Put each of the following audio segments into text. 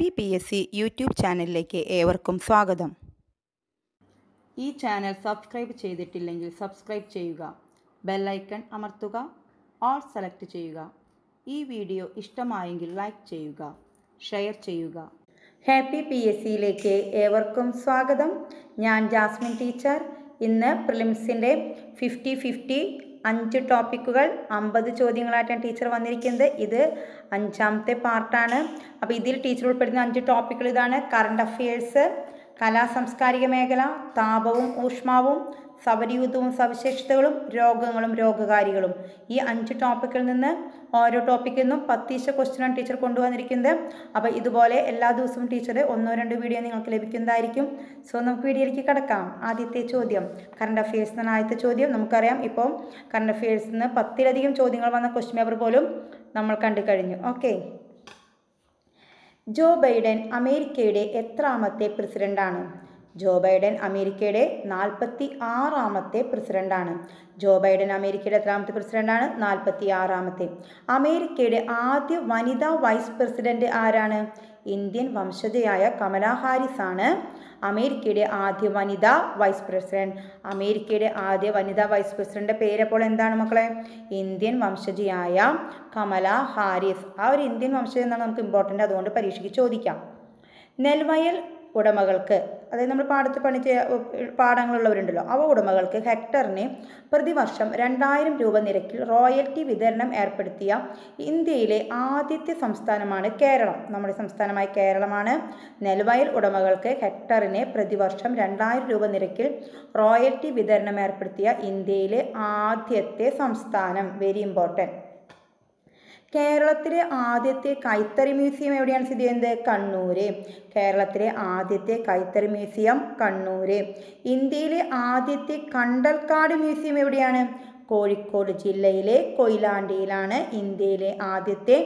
Happy P S C YouTube ചാനലിലേക്ക് ഏവർക്കും സ്വാഗതം. ഈ ചാനൽ സബ്സ്ക്രൈബ് ചെയ്തിട്ടില്ലെങ്കിൽ സബ്സ്ക്രൈബ് ചെയ്യുക ബെല്ലൈക്കൺ അമർത്തുക ഓൾ സെലക്ട് ചെയ്യുക. ഈ വീഡിയോ ഇഷ്ടമായെങ്കിൽ ലൈക്ക് ചെയ്യുക ഷെയർ ചെയ്യുക. ഹാപ്പി പി എസ് സിയിലേക്ക് ഏവർക്കും സ്വാഗതം. ഞാൻ ജാസ്മിൻ ടീച്ചർ. ഇന്ന് പ്രിലിംസിന്റെ ഫിഫ്റ്റി ഫിഫ്റ്റി അഞ്ച് ടോപ്പിക്കുകൾ അമ്പത് ചോദ്യങ്ങളായിട്ടാണ് ടീച്ചർ വന്നിരിക്കുന്നത്. ഇത് അഞ്ചാമത്തെ പാർട്ടാണ്. അപ്പോൾ ഇതിൽ ടീച്ചർ ഉൾപ്പെടുന്ന അഞ്ച് ടോപ്പിക്കുകൾ ഇതാണ്. കറണ്ട് അഫയേഴ്സ് കലാ സാംസ്കാരിക മേഖല താപവും ഊഷ്മാവും സൗരയൂഥവും സവിശേഷതകളും രോഗങ്ങളും രോഗകാരികളും. ഈ അഞ്ച് ടോപ്പിക്കിൽ നിന്ന് ഓരോ ടോപ്പിക്കിൽ നിന്നും പത്തീശ ക്വസ്റ്റ്യനാണ് ടീച്ചർ കൊണ്ടുവന്നിരിക്കുന്നത്. അപ്പോൾ ഇതുപോലെ എല്ലാ ദിവസവും ടീച്ചർ ഒന്നോ രണ്ടോ വീഡിയോ നിങ്ങൾക്ക് ലഭിക്കുന്നതായിരിക്കും. സോ നമുക്ക് വീഡിയോയിലേക്ക് കിടക്കാം. ആദ്യത്തെ ചോദ്യം. കറണ്ട് അഫയേഴ്സ് എന്നാണ് ആദ്യത്തെ ചോദ്യം. നമുക്കറിയാം ഇപ്പോൾ കറണ്ട് അഫയേഴ്സിൽ നിന്ന് പത്തിലധികം ചോദ്യങ്ങൾ വന്ന ക്വസ്റ്റ്യൻ പേപ്പർ പോലും നമ്മൾ കണ്ടു കഴിഞ്ഞു. ഓക്കെ ജോ ബൈഡൻ അമേരിക്കയുടെ എത്രാമത്തെ പ്രസിഡന്റാണ് ജോ ബൈഡൻ അമേരിക്കയുടെ നാൽപ്പത്തി ആറാമത്തെ പ്രസിഡന്റാണ്. ജോ ബൈഡൻ അമേരിക്കയുടെ എത്രാമത്തെ പ്രസിഡന്റാണ്? നാൽപ്പത്തി ആറാമത്തെ അമേരിക്കയുടെ ആദ്യ വനിതാ വൈസ് പ്രസിഡന്റ് ആരാണ്? ഇന്ത്യൻ വംശജയായ കമലാ ഹാരിസ് ആണ് അമേരിക്കയുടെ ആദ്യ വനിതാ വൈസ് പ്രസിഡന്റ്. അമേരിക്കയുടെ ആദ്യ വനിതാ വൈസ് പ്രസിഡന്റ് പേരപ്പോൾ എന്താണ് മക്കളെ? ഇന്ത്യൻ വംശജയായ കമല ഹാരിസ്. ആ ഒരു ഇന്ത്യൻ വംശജ എന്നാണ് നമുക്ക് ഇമ്പോർട്ടന്റ് അതുകൊണ്ട് പരീക്ഷയ്ക്ക് ചോദിക്കാം. നെൽവയൽ ഉടമകൾക്ക് അതായത് നമ്മൾ പാടത്ത് പണി ചെയ്യ പാടങ്ങളുള്ളവരുണ്ടല്ലോ അവ ഉടമകൾക്ക് ഹെക്ടറിന് പ്രതിവർഷം രണ്ടായിരം രൂപ നിരക്കിൽ റോയൽറ്റി വിതരണം ഏർപ്പെടുത്തിയ ഇന്ത്യയിലെ ആദ്യത്തെ സംസ്ഥാനമാണ് കേരളം. നമ്മുടെ സംസ്ഥാനമായ കേരളമാണ്. നെൽവയൽ ഉടമകൾക്ക് ഹെക്ടറിന് പ്രതിവർഷം രണ്ടായിരം രൂപ നിരക്കിൽ റോയൽറ്റി വിതരണം ഏർപ്പെടുത്തിയ ഇന്ത്യയിലെ ആദ്യത്തെ സംസ്ഥാനം. വെരി ഇമ്പോർട്ടന്റ് കേരളത്തിലെ ആദ്യത്തെ കൈത്തറി മ്യൂസിയം എവിടെയാണ് സ്ഥിതി ചെയ്യുന്നത്? കണ്ണൂര്. കേരളത്തിലെ ആദ്യത്തെ കൈത്തറി മ്യൂസിയം കണ്ണൂര്. ഇന്ത്യയിലെ ആദ്യത്തെ കണ്ടൽക്കാട് മ്യൂസിയം എവിടെയാണ്? കോഴിക്കോട് ജില്ലയിലെ കൊയിലാണ്ടിയിലാണ് ഇന്ത്യയിലെ ആദ്യത്തെ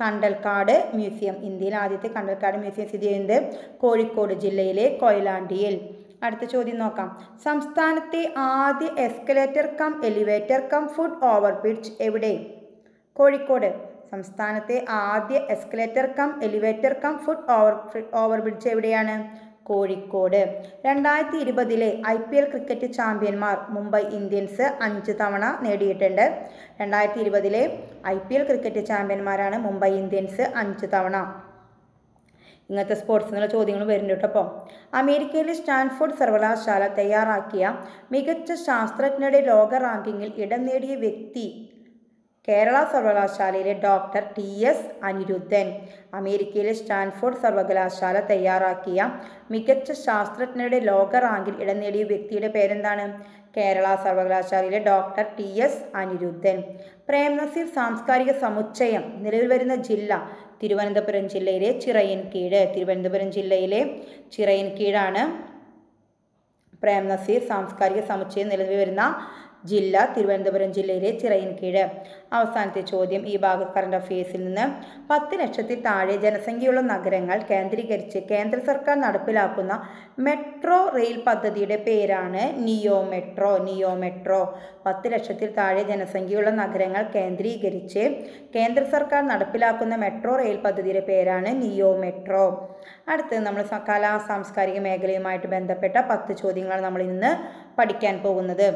കണ്ടൽക്കാട് മ്യൂസിയം. ഇന്ത്യയിലെ ആദ്യത്തെ കണ്ടൽക്കാട് മ്യൂസിയം സ്ഥിതി ചെയ്യുന്നത് കോഴിക്കോട് ജില്ലയിലെ കൊയിലാണ്ടിയിൽ. അടുത്ത ചോദ്യം നോക്കാം. സംസ്ഥാനത്തെ ആദ്യ escalator cum elevator cum foot over bridge എവിടെ? കോഴിക്കോട്. സംസ്ഥാനത്തെ ആദ്യ escalator cum elevator cum foot over over bridge എവിടെയാണ്? കോഴിക്കോട്. രണ്ടായിരത്തി ഇരുപതിലെ ഐ പി എൽ ക്രിക്കറ്റ് ചാമ്പ്യന്മാർ മുംബൈ ഇന്ത്യൻസ് അഞ്ച് തവണ നേടിയിട്ടുണ്ട്. രണ്ടായിരത്തി ഇരുപതിലെ ഐ പി എൽ ക്രിക്കറ്റ് ചാമ്പ്യന്മാരാണ് മുംബൈ ഇന്ത്യൻസ് അഞ്ച് തവണ. ഇങ്ങനത്തെ സ്പോർട്സിനുള്ള ചോദ്യങ്ങൾ വരുന്നുണ്ട് അപ്പോൾ അമേരിക്കയിലെ സ്റ്റാൻഫോർഡ് സർവകലാശാല തയ്യാറാക്കിയ മികച്ച ശാസ്ത്രജ്ഞരുടെ ലോക റാങ്കിങ്ങിൽ ഇടം നേടിയ വ്യക്തി കേരള സർവകലാശാലയിലെ ഡോക്ടർ ടി എസ് അനിരുദ്ധൻ. അമേരിക്കയിലെ സ്റ്റാൻഫോർഡ് സർവകലാശാല തയ്യാറാക്കിയ മികച്ച ശാസ്ത്രജ്ഞരുടെ ലോക റാങ്കിൽ ഇടം നേടിയ വ്യക്തിയുടെ പേരെന്താണ്? കേരള സർവകലാശാലയിലെ doctor T S Anirudhan. Prem Nazir സാംസ്കാരിക സമുച്ചയം നിലവിൽ വരുന്ന ജില്ല തിരുവനന്തപുരം ജില്ലയിലെ ചിറയൻകീഴ്. തിരുവനന്തപുരം ജില്ലയിലെ ചിറയൻകീഴാണ് പ്രേംനസീർ സാംസ്കാരിക സമുച്ചയം നിലവിൽ വരുന്ന ജില്ല തിരുവനന്തപുരം ജില്ലയിലെ ചിറയിൻകീഴ് അവസാനത്തെ ചോദ്യം ഈ ഭാഗ കറണ്ട് അഫയേഴ്സിൽ നിന്ന് പത്ത് ലക്ഷത്തിൽ താഴെ ജനസംഖ്യയുള്ള നഗരങ്ങൾ കേന്ദ്രീകരിച്ച് കേന്ദ്ര സർക്കാർ നടപ്പിലാക്കുന്ന മെട്രോ റെയിൽ പദ്ധതിയുടെ പേരാണ് നിയോ മെട്രോ നിയോ മെട്രോ പത്ത് ലക്ഷത്തിൽ താഴെ ജനസംഖ്യയുള്ള നഗരങ്ങൾ കേന്ദ്രീകരിച്ച് കേന്ദ്ര സർക്കാർ നടപ്പിലാക്കുന്ന മെട്രോ റെയിൽ പദ്ധതിയുടെ പേരാണ് നിയോ മെട്രോ അടുത്തത് നമ്മൾ കലാ സാംസ്കാരിക മേഖലയുമായിട്ട് ബന്ധപ്പെട്ട പത്ത് ചോദ്യങ്ങളാണ് നമ്മൾ ഇന്ന് പഠിക്കാൻ പോകുന്നത്.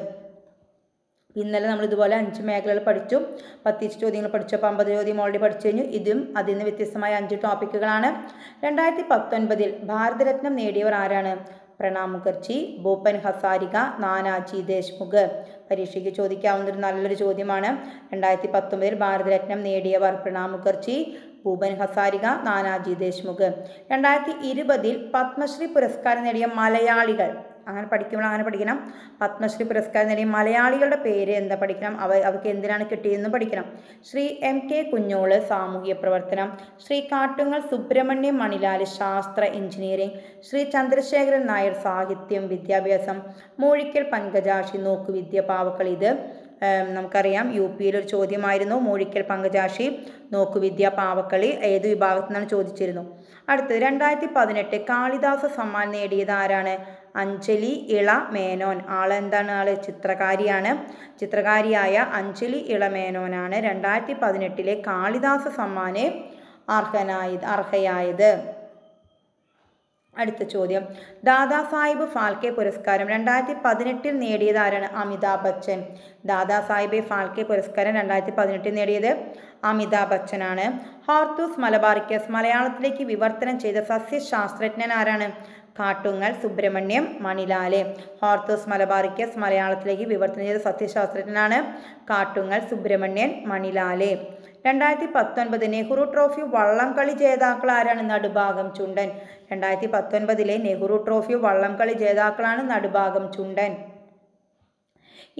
ഇന്നലെ നമ്മൾ ഇതുപോലെ അഞ്ച് മേഖലകൾ പഠിച്ചു. പത്തീച്ച് ചോദ്യങ്ങൾ പഠിച്ചു. അപ്പോൾ അമ്പത് ചോദ്യം ഓൾറെഡി പഠിച്ചു കഴിഞ്ഞു. ഇതും അതിൽ നിന്ന് വ്യത്യസ്തമായ അഞ്ച് ടോപ്പിക്കുകളാണ് രണ്ടായിരത്തി പത്തൊൻപതിൽ ഭാരതരത്നം നേടിയവർ ആരാണ്? പ്രണാബ് മുഖർജി ഭൂപൻ ഹസാരിക നാനാജി ദേശ്മുഖ്. പരീക്ഷയ്ക്ക് ചോദിക്കാവുന്ന ഒരു നല്ലൊരു ചോദ്യമാണ്. രണ്ടായിരത്തി പത്തൊമ്പതിൽ ഭാരതരത്നം നേടിയവർ പ്രണാബ് മുഖർജി ഭൂപൻ ഹസാരിക നാനാജി ദേശ്മുഖ്. രണ്ടായിരത്തി ഇരുപതിൽ പത്മശ്രീ പുരസ്കാരം നേടിയ മലയാളികൾ അങ്ങനെ പഠിക്കുമ്പോൾ അങ്ങനെ പഠിക്കണം. പത്മശ്രീ പുരസ്കാരം നേടിയ മലയാളികളുടെ പേര് എന്താ പഠിക്കണം? അവ അവർക്ക് എന്തിനാണ് കിട്ടിയതെന്ന് പഠിക്കണം. ശ്രീ എം കെ കുഞ്ഞോൾ സാമൂഹ്യ പ്രവർത്തനം. ശ്രീ കാട്ടുങ്ങൽ സുബ്രഹ്മണ്യം മണിലാൽ ശാസ്ത്ര എഞ്ചിനീയറിംഗ്. ശ്രീ ചന്ദ്രശേഖരൻ നായർ സാഹിത്യം വിദ്യാഭ്യാസം. മൂഴിക്കൽ പങ്കജാക്ഷി നോക്കുവിദ്യ പാവക്കൾ ഇത് നമുക്കറിയാം. യു പിയിൽ ഒരു ചോദ്യമായിരുന്നു. മൂഴിക്കൽ പങ്കജാക്ഷി നോക്കുവിദ്യ പാവക്കളി. ഏത് വിഭാഗത്തിൽ നിന്നാണ് ചോദിച്ചിരുന്നു? അടുത്തത് രണ്ടായിരത്തി പതിനെട്ട് കാളിദാസ സമ്മാൻ നേടിയത് ആരാണ്? അഞ്ജലി ഇള മേനോൻ. ആളെന്താണ് ആൾ? ചിത്രകാരിയാണ്. ചിത്രകാരിയായ അഞ്ജലി ഇള മേനോനാണ് രണ്ടായിരത്തി പതിനെട്ടിലെ കാളിദാസ സമ്മാന് അർഹനായത് അർഹയായത്. അടുത്ത ചോദ്യം. ദാദാ സാഹിബ് ഫാൽക്കെ പുരസ്കാരം രണ്ടായിരത്തി പതിനെട്ടിൽ നേടിയത് ആരാണ് അമിതാഭ് ബച്ചൻ? ദാദാ ഫാൽക്കെ പുരസ്കാരം രണ്ടായിരത്തി പതിനെട്ടിൽ നേടിയത് അമിതാഭ് ബച്ചനാണ്. ഹോർത്തൂസ് മലബാറിക്കസ് മലയാളത്തിലേക്ക് വിവർത്തനം ചെയ്ത സസ്യശാസ്ത്രജ്ഞൻ ആരാണ്? കാട്ടുങ്ങൽ സുബ്രഹ്മണ്യം മണിലാൽ. ഹോർത്തൂസ് മലബാറിക്കസ് മലയാളത്തിലേക്ക് വിവർത്തനം ചെയ്ത സത്യശാസ്ത്രജ്ഞനാണ് കാട്ടുങ്ങൽ സുബ്രഹ്മണ്യൻ മണിലാൽ. രണ്ടായിരത്തി പത്തൊൻപത് നെഹ്റു ട്രോഫി വള്ളംകളി ജേതാക്കൾ ആരാണ്? നടുഭാഗം ചുണ്ടൻ. രണ്ടായിരത്തി പത്തൊൻപതിലെ നെഹ്റു ട്രോഫി വള്ളംകളി ജേതാക്കളാണ് നടുഭാഗം ചുണ്ടൻ.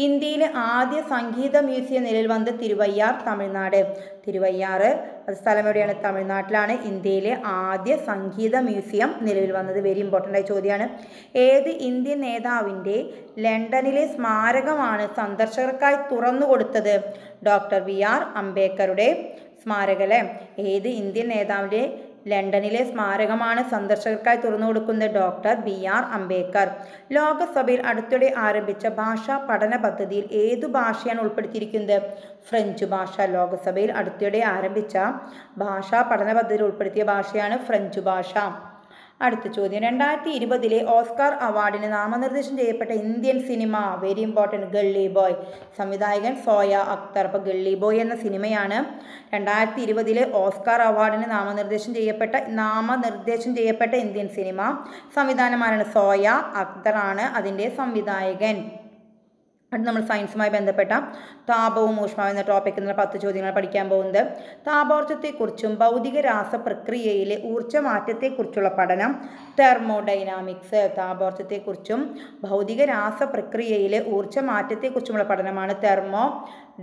ഇന്ത്യയിലെ ആദ്യ സംഗീത മ്യൂസിയം നിലയിൽ വന്നത് തിരുവയ്യാർ തമിഴ്നാട്. തിരുവയ്യാർ അത് സ്ഥലം എവിടെയാണ് തമിഴ്നാട്ടിലാണ്. ഇന്ത്യയിലെ ആദ്യ സംഗീത മ്യൂസിയം നിലവിൽ വന്നത്. വെരി ഇമ്പോർട്ടന്റ് ആയ ചോദ്യമാണ്. ഏത് ഇന്ത്യൻ നേതാവിന്റെ ലണ്ടനിലെ സ്മാരകമാണ് സന്ദർശകർക്കായി തുറന്നു കൊടുത്തത്? ഡോക്ടർ വി ആർ അംബേദ്കറുടെ സ്മാരകല്ലേ ഏത് ഇന്ത്യൻ നേതാവിന്റെ ലണ്ടനിലെ സ്മാരകമാണ് സന്ദർശകർക്കായി തുറന്നു കൊടുക്കുന്നത് ഡോക്ടർ ബി ആർ അംബേദ്കർ. ലോകസഭയിൽ അടുത്തിടെ ആരംഭിച്ച ഭാഷാ പഠന പദ്ധതിയിൽ ഏതു ഭാഷയാണ് ഉൾപ്പെടുത്തിയിരിക്കുന്നത്? ഫ്രഞ്ച് ഭാഷ. ലോകസഭയിൽ അടുത്തിടെ ആരംഭിച്ച ഭാഷാ പഠന പദ്ധതിയിൽ ഉൾപ്പെടുത്തിയ ഭാഷയാണ് ഫ്രഞ്ച് ഭാഷ. അടുത്ത ചോദ്യം. രണ്ടായിരത്തി ഇരുപതിലെ ഓസ്കാർ അവാർഡിന് നാമനിർദ്ദേശം ചെയ്യപ്പെട്ട Indian cinema very important Gully Boy സംവിധായകൻ സോയ അക്തർ. അപ്പോൾ ഗള്ളി ബോയ് എന്ന സിനിമയാണ് രണ്ടായിരത്തി ഇരുപതിലെ ഓസ്കാർ അവാർഡിന് നാമനിർദ്ദേശം ചെയ്യപ്പെട്ട നാമനിർദ്ദേശം ചെയ്യപ്പെട്ട ഇന്ത്യൻ സിനിമ. സംവിധാനമാരാണ് സോയ അക്തറാണ് അതിന്റെ സംവിധായകൻ. അടുത്ത് നമ്മൾ സയൻസുമായി ബന്ധപ്പെട്ട താപവും ഊഷ്മാവും എന്ന ടോപ്പിക്കിൽ നിന്ന് പത്ത് ചോദ്യങ്ങൾ പഠിക്കാൻ പോകുന്നത്. താപോർജത്തെക്കുറിച്ചും ഭൗതിക രാസ പ്രക്രിയയിലെ ഊർജമാറ്റത്തെക്കുറിച്ചുള്ള പഠനം തെർമോഡൈനാമിക്സ് താപോർജത്തെക്കുറിച്ചും ഭൗതിക രാസ പ്രക്രിയയിലെ ഊർജമാറ്റത്തെക്കുറിച്ചുമുള്ള പഠനമാണ് തെർമോ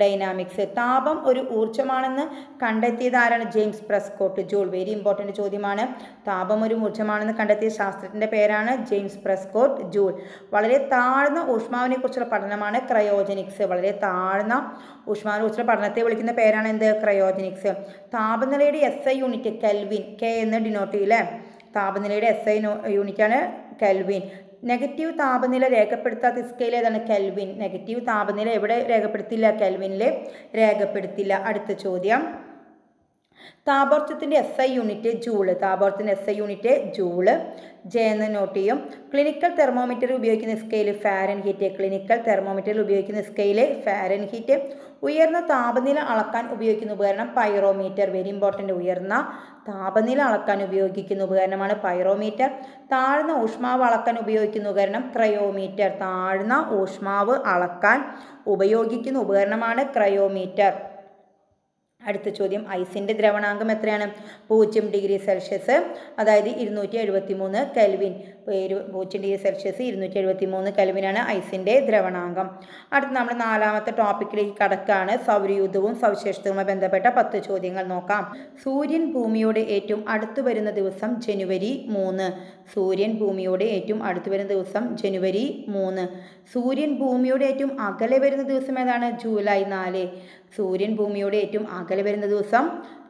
ഡൈനാമിക്സ് താപം ഒരു ഊർജമാണെന്ന് കണ്ടെത്തിയത് ആരാണ് James Prescott? Joule very important ചോദ്യമാണ്. താപം ഒരു ഊർജമാണെന്ന് കണ്ടെത്തിയ ശാസ്ത്രജ്ഞന്റെ പേരാണ് ജെയിംസ് പ്രസ്കോട്ട്. ജൂൾ വളരെ താഴ്ന്ന ഊഷ്മാവിനെക്കുറിച്ചുള്ള പഠനമാണ് ക്രയോജനിക്സ് വളരെ താഴ്ന്ന ഊഷ്മാവിനെ കുറിച്ചുള്ള പഠനത്തെ വിളിക്കുന്ന പേരാണ് എന്ത്? ക്രയോജനിക്സ് താപനിലയുടെ S I unit kelvin K എന്ന് ഡിനോട്ട് ചെയ്യില്ലേ? താപനിലയുടെ എസ് ഐ യൂണിറ്റാണ് കെൽവിൻ നെഗറ്റീവ് താപനില രേഖപ്പെടുത്താത്ത സ്കെയിൽ ഏതാണ്? കെൽവിൻ നെഗറ്റീവ് താപനില എവിടെ രേഖപ്പെടുത്തില്ല? കെൽവിനിൽ രേഖപ്പെടുത്തില്ല. അടുത്ത ചോദ്യം. താപോർജത്തിന്റെ S I unit joule. താപോർജത്തിന്റെ S I unit joule. J എന്ന് നോട്ട് ചെയ്യും ക്ലിനിക്കൽ തെർമോമീറ്റർ ഉപയോഗിക്കുന്ന scale Fahrenheit clinical thermometer ഉപയോഗിക്കുന്ന സ്കെയിൽ ഫാരൻ ഹീറ്റ് ഉയർന്ന താപനില അളക്കാൻ ഉപയോഗിക്കുന്ന ഉപകരണം പൈറോമീറ്റർ വെരി ഇമ്പോർട്ടന്റ് ഉയർന്ന താപനില അളക്കാൻ ഉപയോഗിക്കുന്ന ഉപകരണമാണ് പൈറോമീറ്റർ താഴ്ന്ന ഊഷ്മാവ് അളക്കാൻ ഉപയോഗിക്കുന്ന ഉപകരണം ക്രയോമീറ്റർ താഴ്ന്ന ഊഷ്മാവ് അളക്കാൻ ഉപയോഗിക്കുന്ന ഉപകരണമാണ് ക്രയോമീറ്റർ അടുത്ത ചോദ്യം ഐസിന്റെ ദ്രവണാങ്കം എത്രയാണ്? പൂജ്യം ഡിഗ്രി സെൽഷ്യസ് അതായത് ഇരുന്നൂറ്റി എഴുപത്തി മൂന്ന് കെൽവിൻ. പൂജ്യം ഡിഗ്രി സെൽഷ്യസ് ഇരുന്നൂറ്റി എഴുപത്തി മൂന്ന് കെൽവിനാണ് ഐസിന്റെ ദ്രവണാംഗം അടുത്ത് നമ്മൾ നാലാമത്തെ ടോപ്പിക്കിലേക്ക് കടക്കാണ് സൗരയൂഥവും സവിശേഷതയുമായി ബന്ധപ്പെട്ട പത്ത് ചോദ്യങ്ങൾ നോക്കാം. സൂര്യൻ ഭൂമിയോട് ഏറ്റവും അടുത്തു വരുന്ന ദിവസം ജനുവരി മൂന്ന്. സൂര്യൻ ഭൂമിയോട് ഏറ്റവും അടുത്തു വരുന്ന ദിവസം ജനുവരി മൂന്ന്. സൂര്യൻ ഭൂമിയോട് ഏറ്റവും അകലെ വരുന്ന ദിവസം ഏതാണ്? ജൂലൈ നാല്. സൂര്യൻ ഭൂമിയോട് ഏറ്റവും അകലെ വരുന്ന ദിവസം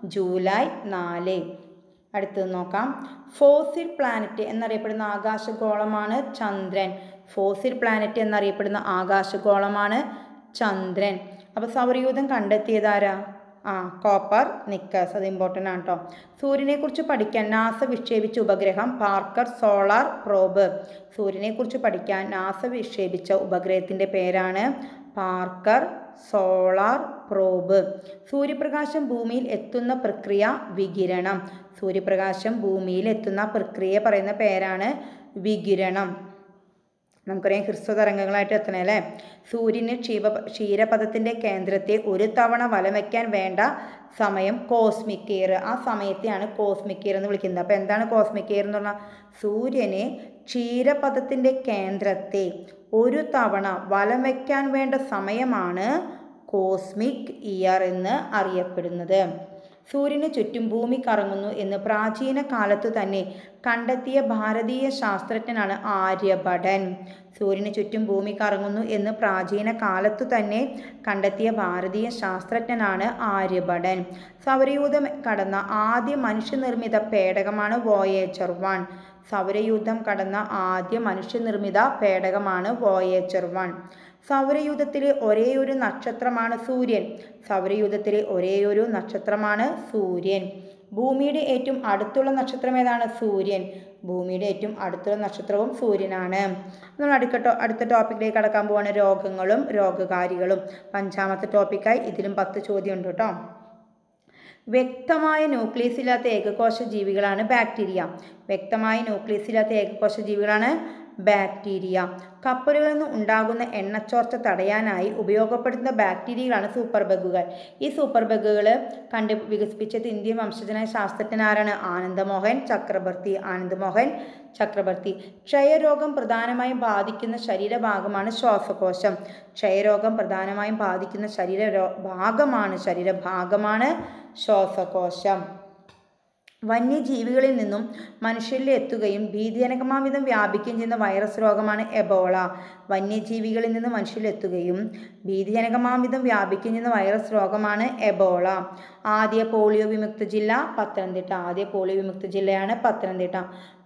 ജൂലൈ നാല്. അടുത്തത് നോക്കാം. ഫോസിൽ പ്ലാനറ്റ് എന്നറിയപ്പെടുന്ന ആകാശഗോളമാണ് ചന്ദ്രൻ. ഫോസിൽ പ്ലാനറ്റ് എന്നറിയപ്പെടുന്ന ആകാശഗോളമാണ് ചന്ദ്രൻ. അപ്പോൾ സൗരയൂഥം കണ്ടെത്തിയതാരാ ആ കോപ്പർ നിക്കസ്. അത് ഇമ്പോർട്ടന്റ് ആണ് കേട്ടോ സൂര്യനെക്കുറിച്ച് പഠിക്കാൻ നാസ വിക്ഷേപിച്ച ഉപഗ്രഹം പാർക്കർ സോളാർ പ്രോബ്. സൂര്യനെക്കുറിച്ച് പഠിക്കാൻ നാസ വിക്ഷേപിച്ച ഉപഗ്രഹത്തിന്റെ പേരാണ് പാർക്കർ സോളാർ പ്രോബ്. സൂര്യപ്രകാശം ഭൂമിയിൽ എത്തുന്ന പ്രക്രിയ വികിരണം. സൂര്യപ്രകാശം ഭൂമിയിൽ എത്തുന്ന പ്രക്രിയ പറയുന്ന പേരാണ് വികിരണം. നമുക്കറിയാം ഹ്രസ്വതരംഗങ്ങളായിട്ട് എത്തണം അല്ലേ? സൂര്യന് ക്ഷീപ ക്ഷീരപഥത്തിന്റെ കേന്ദ്രത്തെ ഒരു തവണ വലം വയ്ക്കാൻ വേണ്ട സമയം കോസ്മിക് ഇയർ ആ സമയത്തെയാണ് കോസ്മിക് ഇയർ എന്ന് വിളിക്കുന്നത്. അപ്പോൾ എന്താണ് കോസ്മിക് ഇയർ എന്ന് പറഞ്ഞാൽ? സൂര്യന് ക്ഷീരപഥത്തിന്റെ കേന്ദ്രത്തെ ഒരു തവണ വലം വയ്ക്കാൻ വേണ്ട സമയമാണ് കോസ്മിക് ഇയർ എന്ന് അറിയപ്പെടുന്നത്. സൂര്യന് ചുറ്റും ഭൂമി കറങ്ങുന്നു എന്ന് പ്രാചീന കാലത്തു തന്നെ കണ്ടെത്തിയ ഭാരതീയ ശാസ്ത്രജ്ഞനാണ് ആര്യഭടൻ. സൂര്യന് ചുറ്റും ഭൂമി കറങ്ങുന്നു എന്ന് പ്രാചീന കാലത്തു തന്നെ കണ്ടെത്തിയ ഭാരതീയ ശാസ്ത്രജ്ഞനാണ് ആര്യഭടൻ. സൗരയൂഥം കടന്ന ആദ്യ മനുഷ്യനിർമ്മിത പേടകമാണ് വോയേജർ വൺ. സൗരയൂഥം കടന്ന ആദ്യ മനുഷ്യനിർമ്മിത പേടകമാണ് വോയേജർ വൺ സൗരയൂഥത്തിലെ ഒരേയൊരു നക്ഷത്രമാണ് സൂര്യൻ. സൗരയൂഥത്തിലെ ഒരേയൊരു നക്ഷത്രമാണ് സൂര്യൻ. ഭൂമിയുടെ ഏറ്റവും അടുത്തുള്ള നക്ഷത്രം ഏതാണ്? സൂര്യൻ. ഭൂമിയുടെ ഏറ്റവും അടുത്തുള്ള നക്ഷത്രവും സൂര്യനാണ്. നമ്മൾ അടുത്ത അടുത്ത ടോപ്പിക്കിലേക്ക് കടക്കാൻ പോവാണ് രോഗങ്ങളും രോഗകാരികളും. അഞ്ചാമത്തെ ടോപ്പിക്കായി ഇതിലും പത്ത് ചോദ്യം ഉണ്ട് കേട്ടോ. വ്യക്തമായ ന്യൂക്ലിയസ് ഇല്ലാത്ത ഏകകോശ ജീവികളാണ് ബാക്ടീരിയ. വ്യക്തമായ ന്യൂക്ലിയസ് ഇല്ലാത്ത ഏകകോശ ജീവികളാണ് ബാക്ടീരിയ. കപ്പലുകളിൽ നിന്ന് ഉണ്ടാകുന്ന എണ്ണച്ചോർച്ച തടയാനായി ഉപയോഗപ്പെടുത്തുന്ന ബാക്ടീരിയകളാണ് സൂപ്പർ ബഗുകൾ ഈ സൂപ്പർ ബഗുകൾ കണ്ട് വികസിപ്പിച്ചത് ഇന്ത്യൻ വംശജനായ ശാസ്ത്രജ്ഞനാരാണ് ആനന്ദമോഹൻ ചക്രവർത്തി ആനന്ദമോഹൻ ചക്രവർത്തി ക്ഷയരോഗം പ്രധാനമായും ബാധിക്കുന്ന ശരീരഭാഗമാണ് ശ്വാസകോശം. ക്ഷയരോഗം പ്രധാനമായും ബാധിക്കുന്ന ശരീര ഭാഗമാണ് ശരീരഭാഗമാണ് ശ്വാസകോശം. വന്യജീവികളിൽ നിന്നും മനുഷ്യരിൽ എത്തുകയും ഭീതിജനകമാവിധം വ്യാപിക്കുകയും ചെയ്യുന്ന വൈറസ് രോഗമാണ് എബോള. വന്യജീവികളിൽ നിന്ന് മനുഷ്യരിൽ എത്തുകയും ഭീതിജനകമാവിധം വ്യാപിക്കുകയും ചെയ്യുന്ന വൈറസ് രോഗമാണ് എബോള. ആദ്യ പോളിയോ വിമുക്ത ജില്ല പത്തനംതിട്ട. ആദ്യ പോളിയോ വിമുക്ത ജില്ലയാണ് പത്തനംതിട്ട.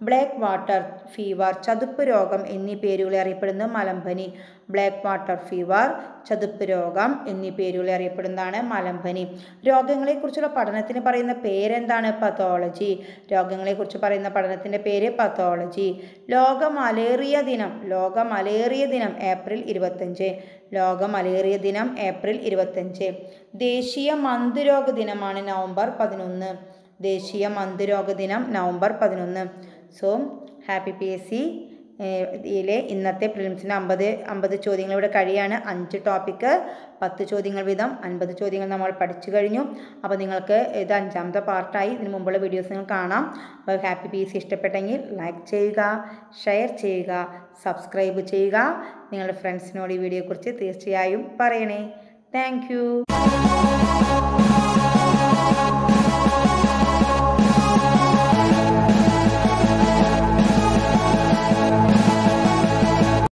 ബ്ലാക്ക് വാട്ടർ ഫീവർ ചതുപ്പ് രോഗം എന്നീ പേരുകളെ അറിയപ്പെടുന്ന മലമ്പനി. ബ്ലാക്ക് വാട്ടർ ഫീവർ ചതുപ്പ് രോഗം എന്നീ പേരുകളിൽ അറിയപ്പെടുന്നതാണ് മലമ്പനി. രോഗങ്ങളെക്കുറിച്ചുള്ള പഠനത്തിന് പറയുന്ന പേരെന്താണ്? പത്തോളജി രോഗങ്ങളെക്കുറിച്ച് പറയുന്ന പഠനത്തിന്റെ പേര് പത്തോളജി ലോക മലേറിയ ദിനം. ലോക മലേറിയ ദിനം ഏപ്രിൽ ഇരുപത്തഞ്ച് ലോക മലേറിയ ദിനം ഏപ്രിൽ ഇരുപത്തഞ്ച് ദേശീയ മന്തുരോഗ ദിനമാണ് നവംബർ പതിനൊന്ന്. ദേശീയ മന്തുരോഗ ദിനം നവംബർ പതിനൊന്ന്. So happy P S C. ഇതിലെ ഇന്നത്തെ പ്രിലിംസിന് അമ്പത് അമ്പത് ചോദ്യങ്ങൾ ഇവിടെ കഴിയാണ്. അഞ്ച് ടോപ്പിക്ക് പത്ത് ചോദ്യങ്ങൾ വീതം. അൻപത് ചോദ്യങ്ങൾ നമ്മൾ പഠിച്ചു കഴിഞ്ഞു. അപ്പോൾ നിങ്ങൾക്ക് ഇത് അഞ്ചാമത്തെ പാർട്ടായി ഇതിന് മുമ്പുള്ള വീഡിയോസ് നിങ്ങൾ കാണാം. അപ്പോൾ ഹാപ്പി പി ഇഷ്ടപ്പെട്ടെങ്കിൽ ലൈക്ക് ചെയ്യുക ഷെയർ ചെയ്യുക സബ്സ്ക്രൈബ് ചെയ്യുക. നിങ്ങളുടെ ഫ്രണ്ട്സിനോട് ഈ വീഡിയോയെക്കുറിച്ച് തീർച്ചയായും പറയണേ. താങ്ക്